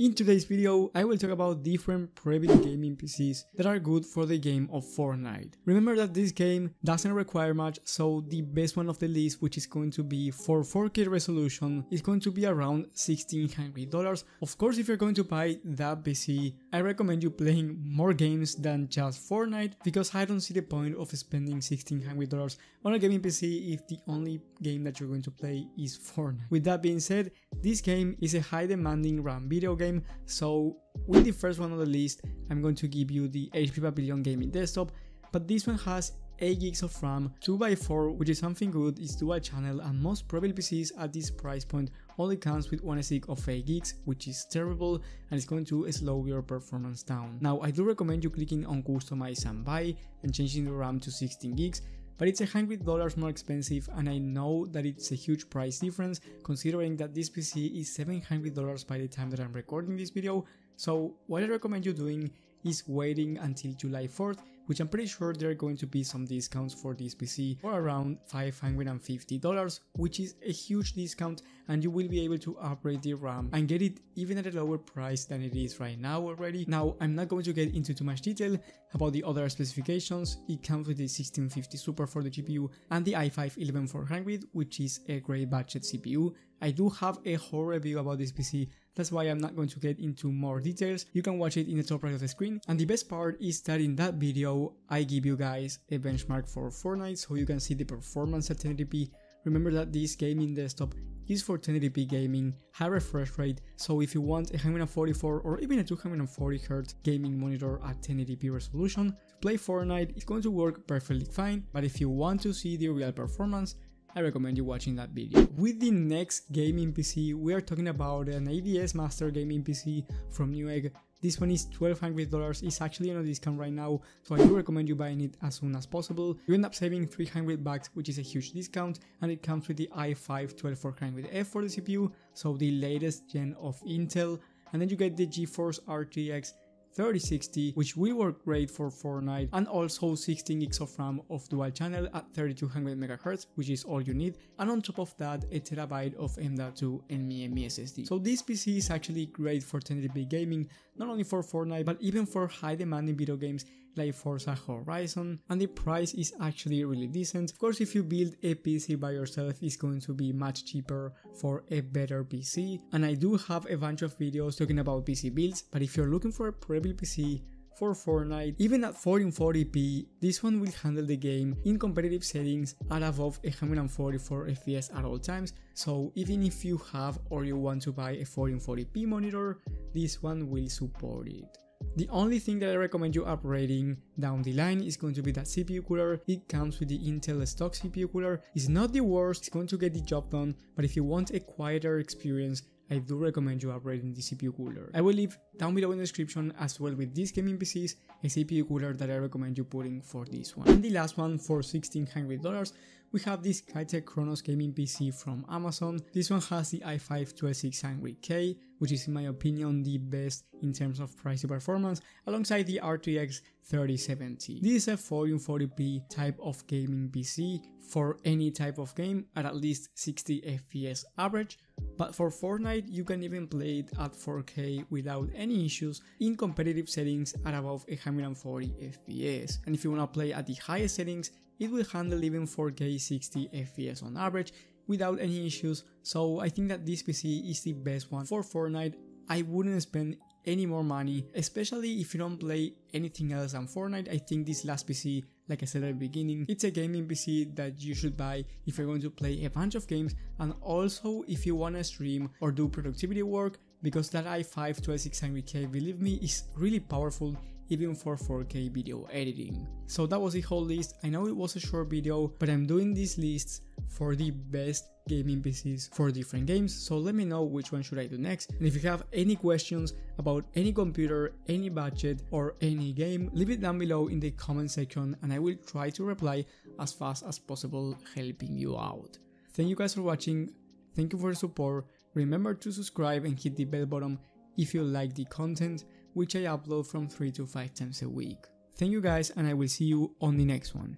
In today's video, I will talk about different pre-built gaming PCs that are good for the game of Fortnite. Remember that this game doesn't require much, so the best one of the list, which is going to be for 4K resolution, is going to be around $1600. Of course, if you're going to buy that PC, I recommend you playing more games than just Fortnite, because I don't see the point of spending $1600 on a gaming PC if the only game that you're going to play is Fortnite. With that being said, this game is a high demanding RAM video game So with the first one on the list, I'm going to give you the HP Pavilion Gaming Desktop, but this one has 8 gigs of RAM, 2x4 which is something good, it's dual channel and most pre-built PCs at this price point only comes with one SSD of 8 gigs which is terrible and it's going to slow your performance down. Now I do recommend you clicking on customize and buy and changing the RAM to 16 gigs but it's a hundred dollars more expensive and I know that it's a huge price difference considering that this PC is $700 by the time that I'm recording this video. So what I recommend you doing is waiting until July 4th which I'm pretty sure there are going to be some discounts for this PC for around $550, which is a huge discount and you will be able to upgrade the RAM and get it even at a lower price than it is right now already. Now, I'm not going to get into too much detail about the other specifications, it comes with the 1650 Super for the GPU and the i5-11400, which is a great budget CPU. I do have a whole review about this PC that's why I'm not going to get into more details. You can watch it in the top right of the screen. And the best part is that in that video, I give you guys a benchmark for Fortnite so you can see the performance at 1080p. Remember that this gaming desktop is for 1080p gaming, high refresh rate, so if you want a 144 or even a 240Hz gaming monitor at 1080p resolution, to play Fortnite it's going to work perfectly fine, but if you want to see the real performance, I recommend you watching that video. With the next gaming PC, we are talking about an ABS Master Gaming PC from Newegg. This one is $1200, it's actually on a discount right now, so I do recommend you buying it as soon as possible. You end up saving 300 bucks, which is a huge discount, and it comes with the i5-12400F for the CPU, so the latest gen of Intel, and then you get the GeForce RTX 3060 which will work great for Fortnite and also 16 gigs of RAM of dual channel at 3200 MHz which is all you need and on top of that a terabyte of M.2 NVMe SSD. So this PC is actually great for 1080p gaming not only for Fortnite but even for high demanding video games like Forza Horizon and the price is actually really decent. Of course if you build a PC by yourself it's going to be much cheaper for a better PC and I do have a bunch of videos talking about PC builds but if you're looking for a pre-built PC for Fortnite, even at 1440p, this one will handle the game in competitive settings at above 144 FPS at all times, so even if you have or you want to buy a 1440p monitor, this one will support it. The only thing that I recommend you upgrading down the line is going to be that CPU cooler. It comes with the Intel stock CPU cooler. It's not the worst, it's going to get the job done, but if you want a quieter experience, I do recommend you upgrading the CPU cooler. I will leave down below in the description as well with these gaming PCs a CPU cooler that I recommend you putting for this one. And the last one for $1600 we have this Skytech Chronos gaming PC from Amazon. This one has the i5-12600K, which is in my opinion the best in terms of price to performance, alongside the RTX 3070. This is a 1440p type of gaming PC for any type of game at at least 60 FPS average, but for Fortnite you can even play it at 4K without any issues in competitive settings at above 140 FPS. And if you wanna play at the highest settings, it will handle even 4K 60 FPS on average without any issues, so I think that this PC is the best one for Fortnite. I wouldn't spend any more money, especially if you don't play anything else than Fortnite. I think this last PC, like I said at the beginning, it's a gaming PC that you should buy if you're going to play a bunch of games and also if you want to stream or do productivity work because that i5-12600K, believe me, is really powerful even for 4K video editing. So that was the whole list. I know it was a short video, but I'm doing these lists for the best gaming PCs for different games, so let me know which one should I do next. And if you have any questions about any computer, any budget, or any game, leave it down below in the comment section and I will try to reply as fast as possible helping you out. Thank you guys for watching, thank you for the support, remember to subscribe and hit the bell button if you like the content, which I upload from 3 to 5 times a week. Thank you guys and I will see you on the next one.